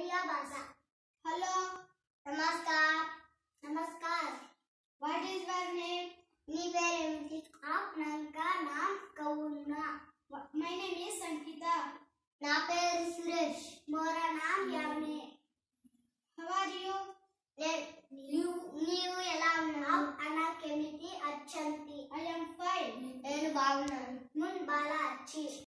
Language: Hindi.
उड़िया भाषा हेलो, नमस्कार नमस्कार। व्हाट इज़ योर नेम मी नी पेरेंटी आप नाम का नाम कौना माय नेम इज़ संकिता ना पेर सुरेश। मोरा नाम यावने हाउ आर यू यू నీవు एला ఉన్నావు అనా కెమిటి అచ్చంతి ఐ యామ్ ఫైన్ నేను బాగున్నాను మున్ బాలా అచ్చి